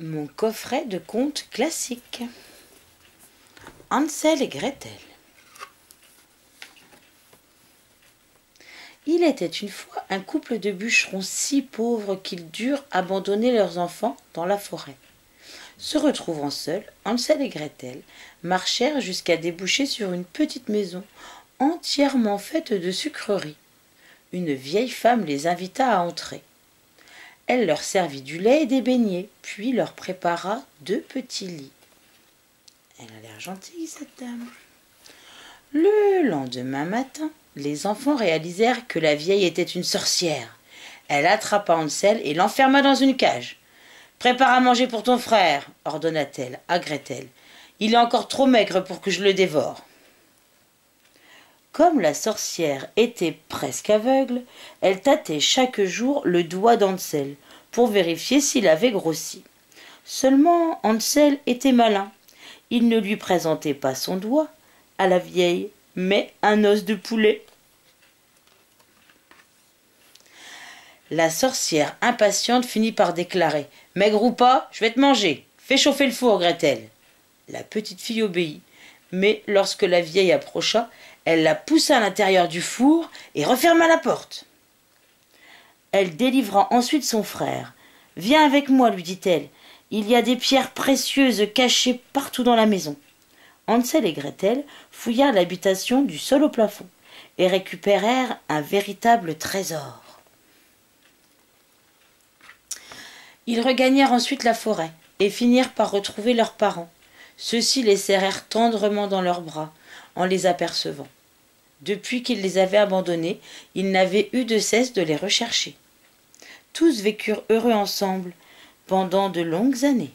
Mon coffret de contes classiques. Hansel et Gretel. Il était une fois un couple de bûcherons si pauvres qu'ils durent abandonner leurs enfants dans la forêt. Se retrouvant seuls, Hansel et Gretel marchèrent jusqu'à déboucher sur une petite maison entièrement faite de sucreries. Une vieille femme les invita à entrer. Elle leur servit du lait et des beignets, puis leur prépara deux petits lits. Elle a l'air gentille, cette dame. Le lendemain matin, les enfants réalisèrent que la vieille était une sorcière. Elle attrapa Hansel et l'enferma dans une cage. Prépare à manger pour ton frère, ordonna-t-elle à Gretel. Il est encore trop maigre pour que je le dévore. Comme la sorcière était presque aveugle, elle tâtait chaque jour le doigt d'Ansel pour vérifier s'il avait grossi. Seulement Hansel était malin. Il ne lui présentait pas son doigt à la vieille, mais un os de poulet. La sorcière impatiente finit par déclarer Maigre ou pas, je vais te manger. Fais chauffer le four, Gretel. La petite fille obéit, mais lorsque la vieille approcha, elle la poussa à l'intérieur du four et referma la porte. Elle délivra ensuite son frère. Viens avec moi, lui dit-elle. Il y a des pierres précieuses cachées partout dans la maison. Hansel et Gretel fouillèrent l'habitation du sol au plafond et récupérèrent un véritable trésor. Ils regagnèrent ensuite la forêt et finirent par retrouver leurs parents. Ceux-ci les serrèrent tendrement dans leurs bras en les apercevant. Depuis qu'ils les avaient abandonnés, ils n'avaient eu de cesse de les rechercher. Tous vécurent heureux ensemble pendant de longues années.